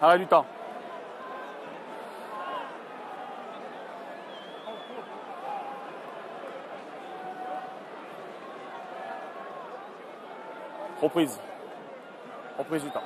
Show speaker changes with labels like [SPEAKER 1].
[SPEAKER 1] Arrêt du temps. Reprise. Reprise du temps.